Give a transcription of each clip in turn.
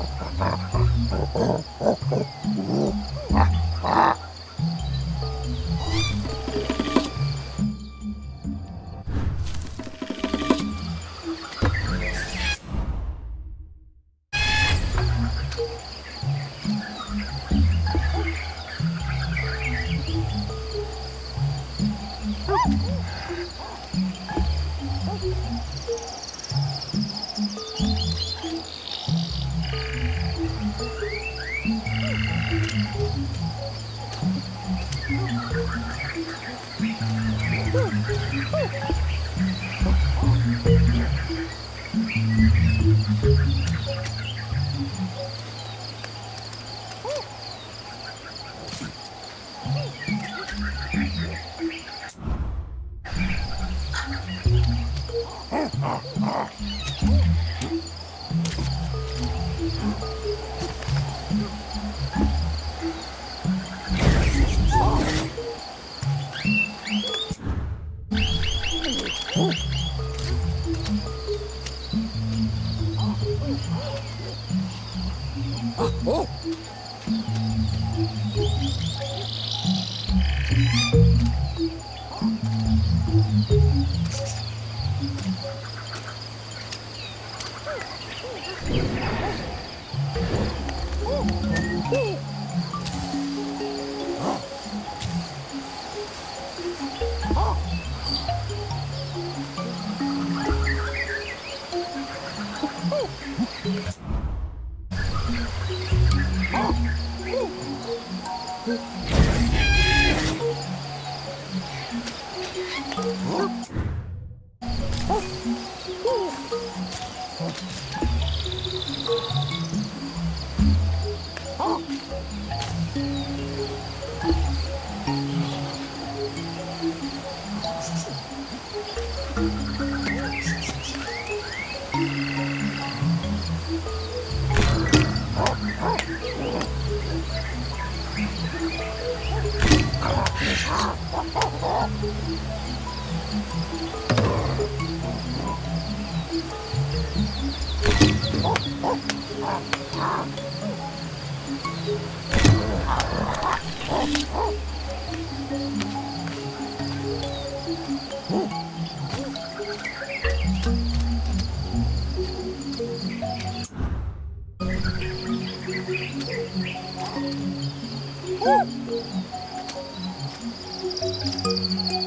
Oh, oh, oh, Música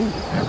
Ooh.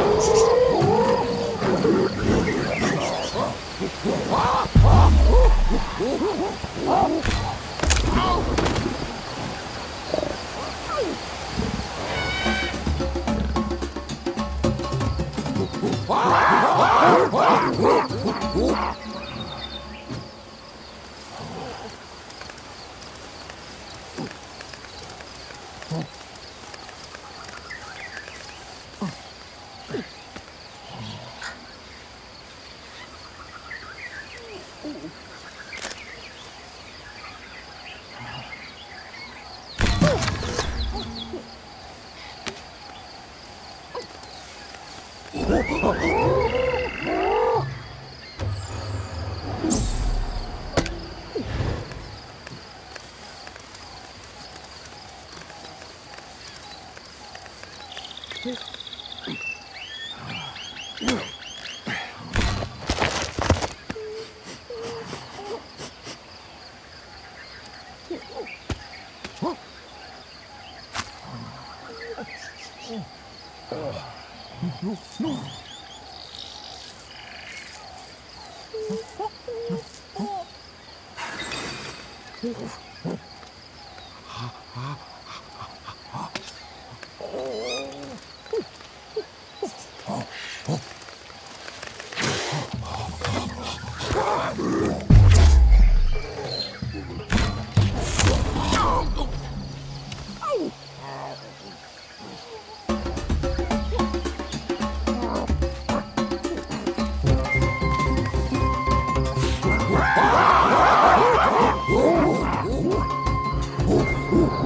Ooh.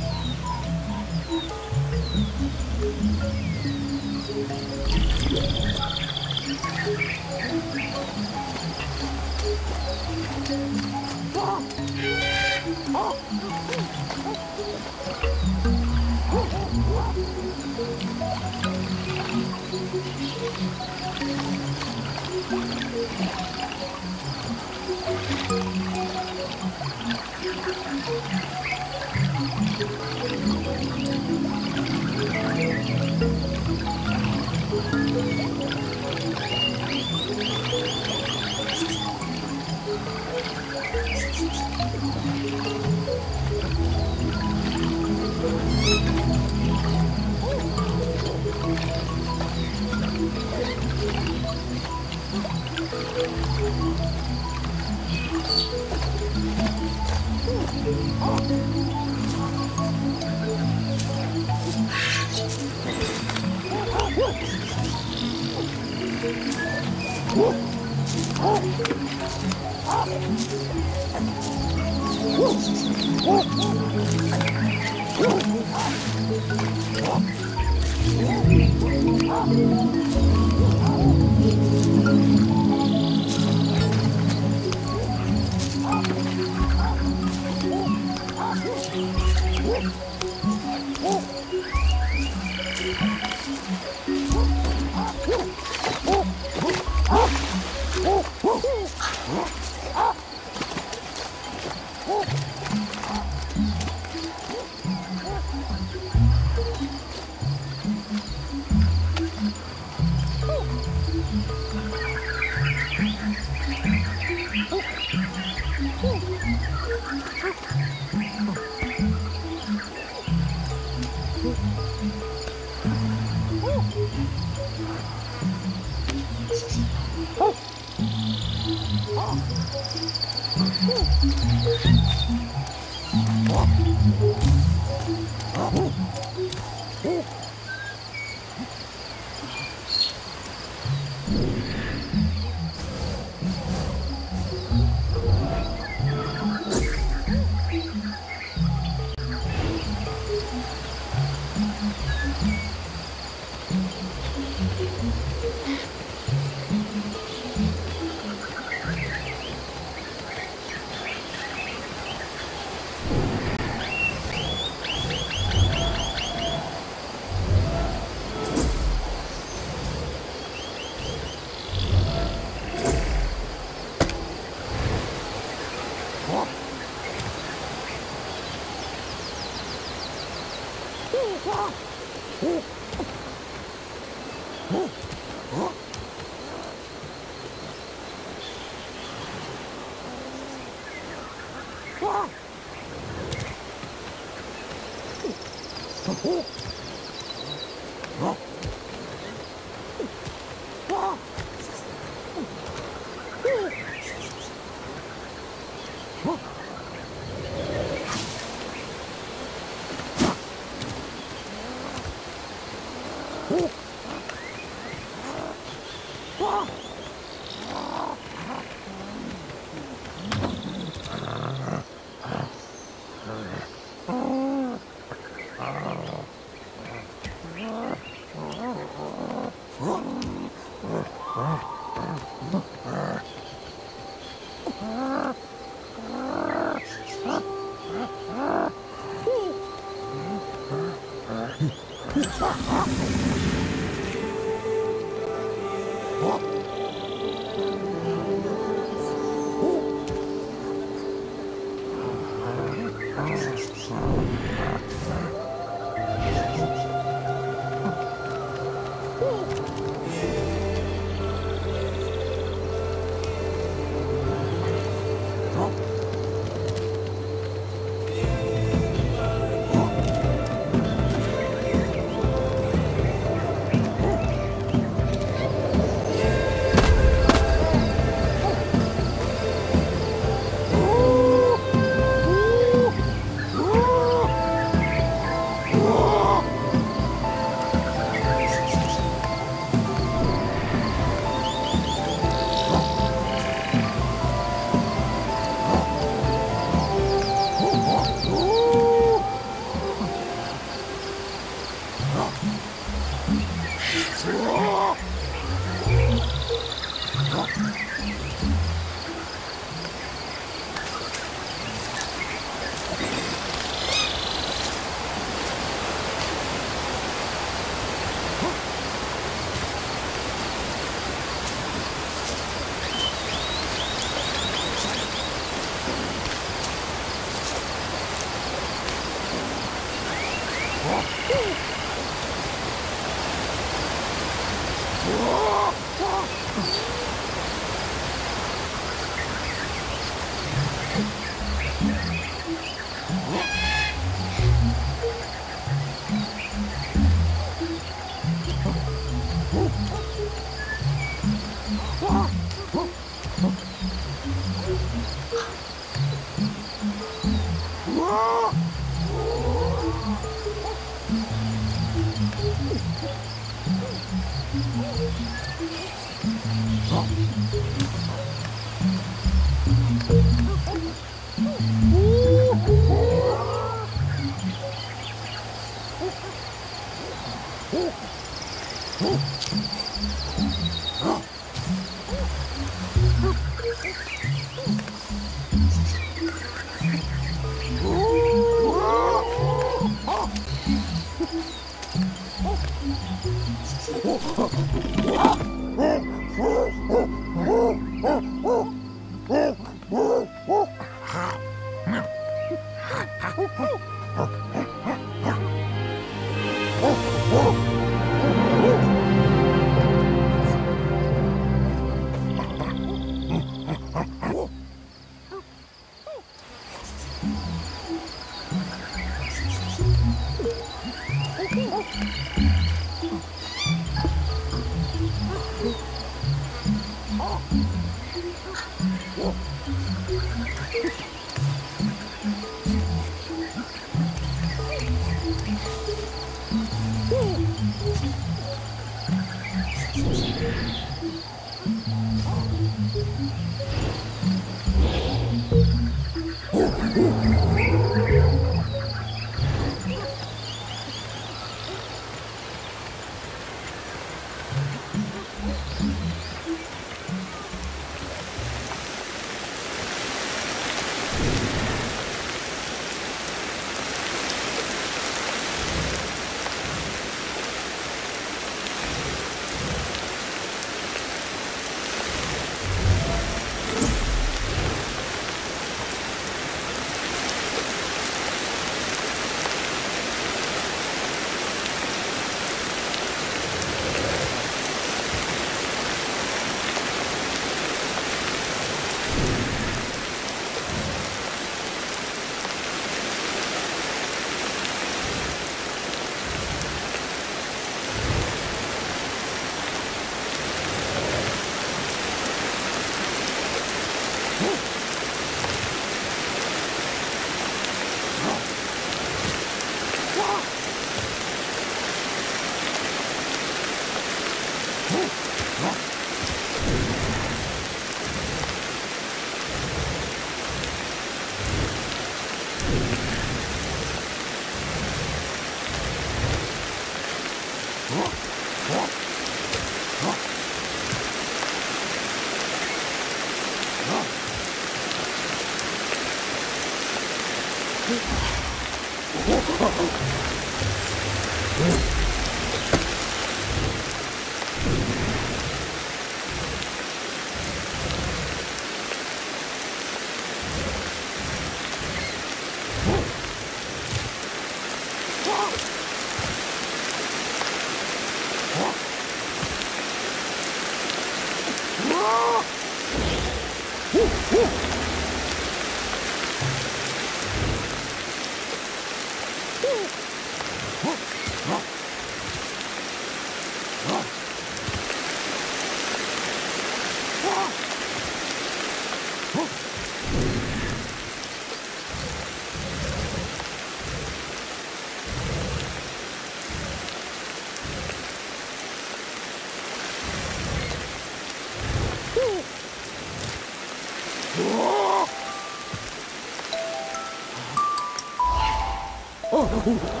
Oh,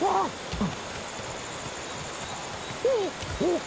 おお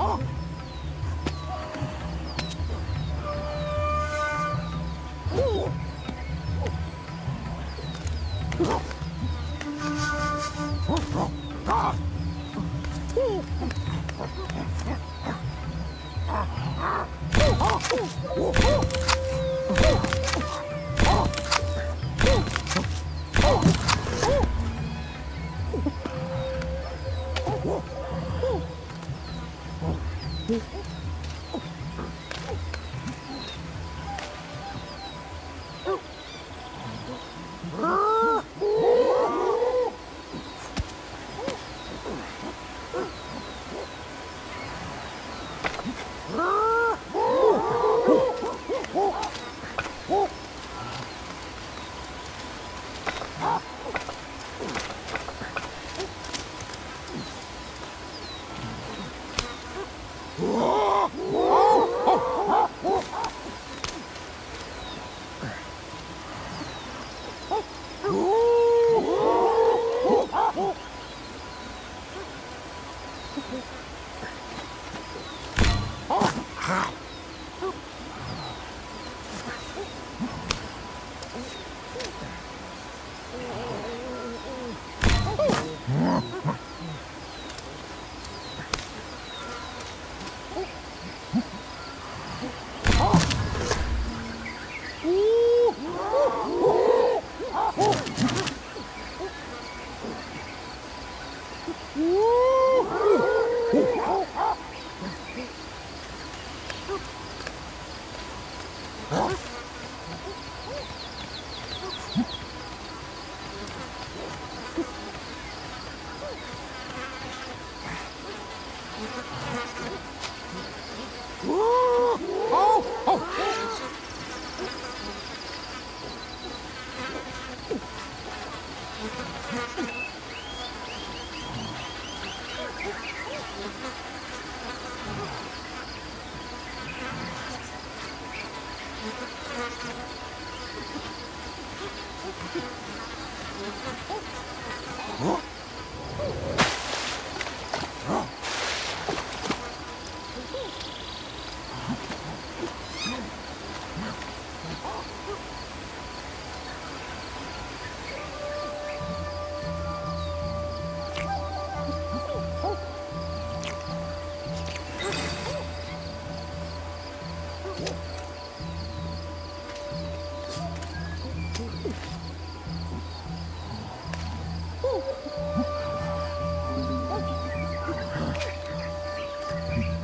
好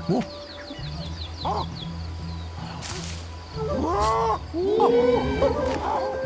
あっ。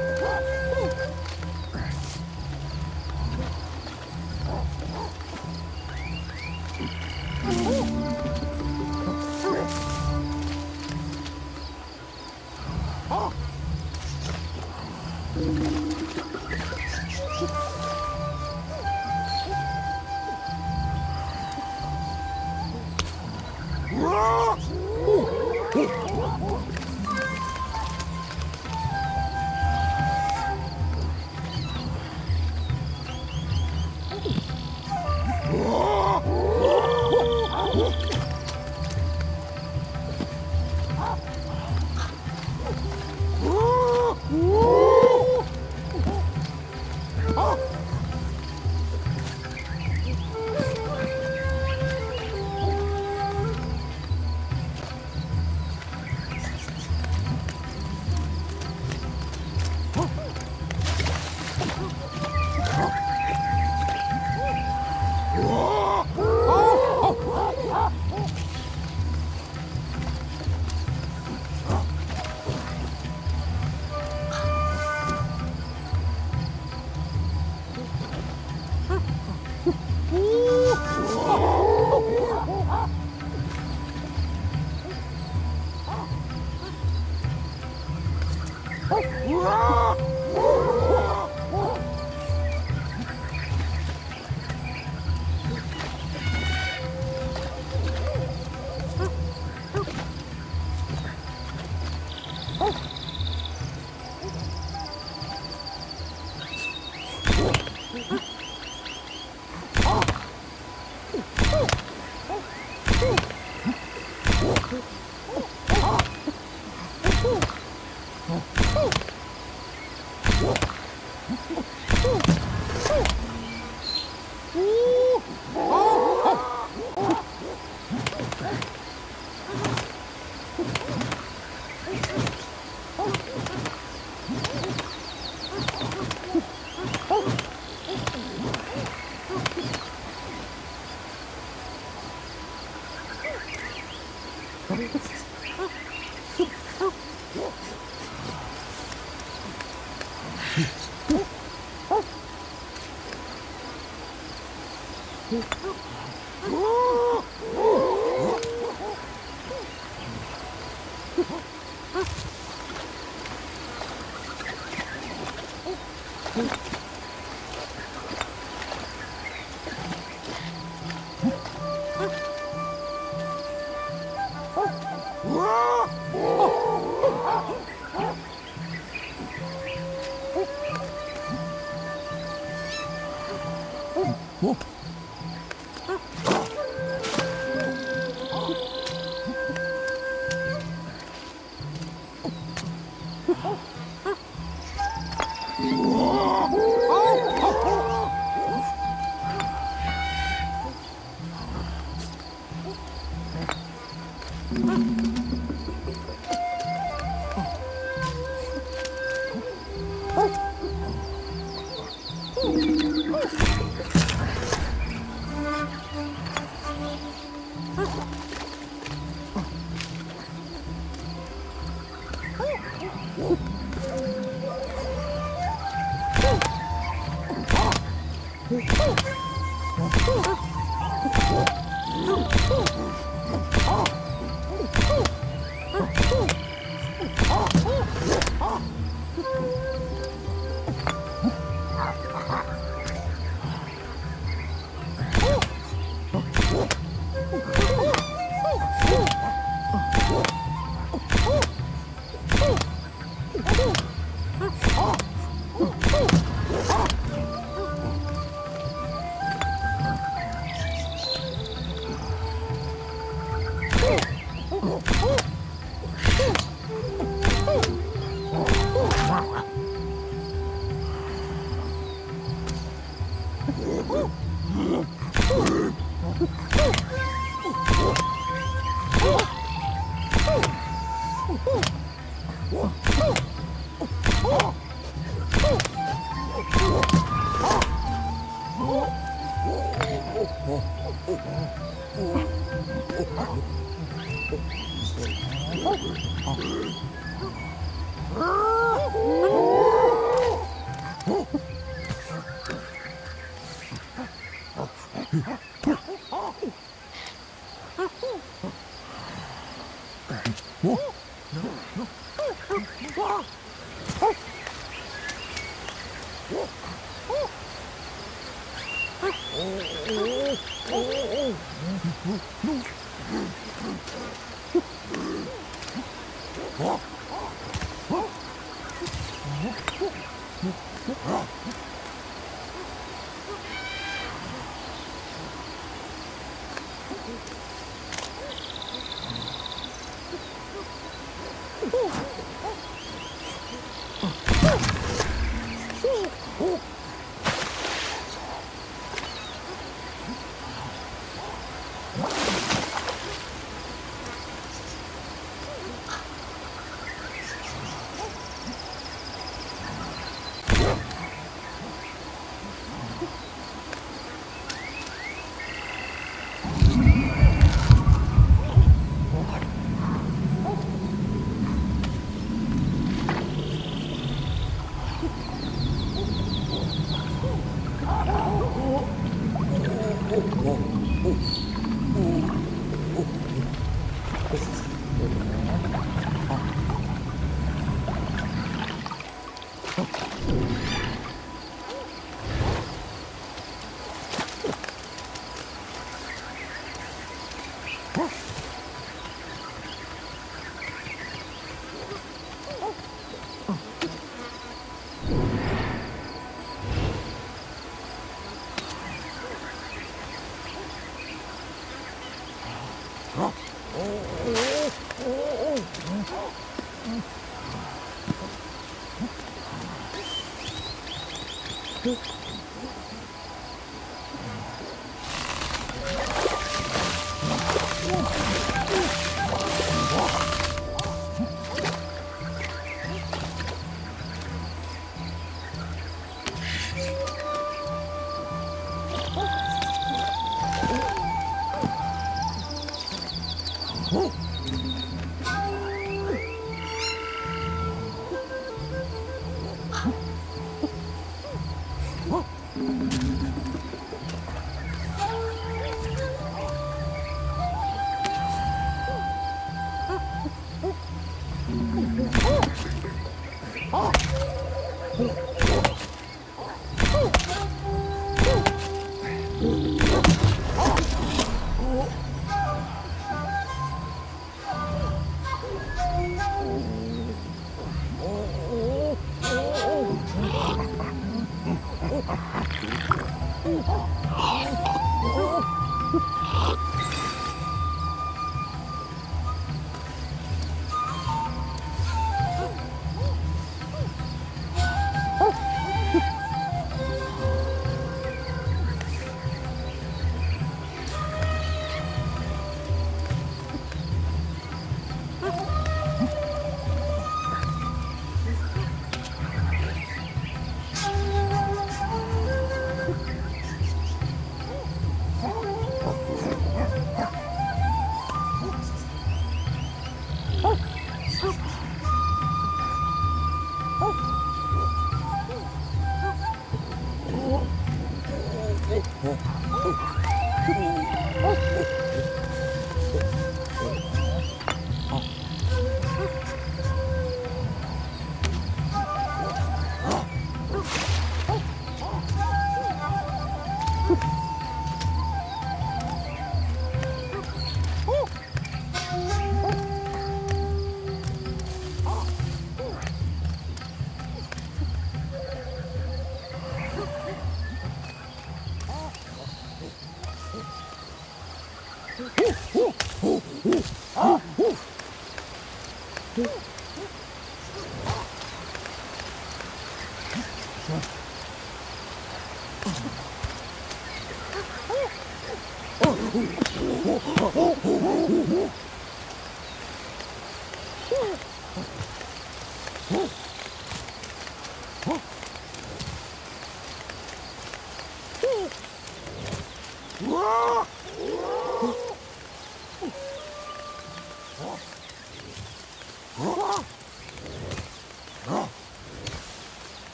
Oh,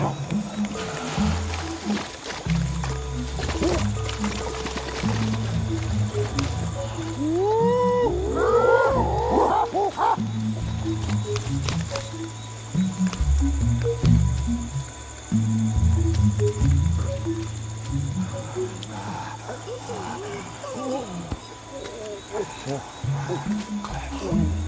Oh. 哇可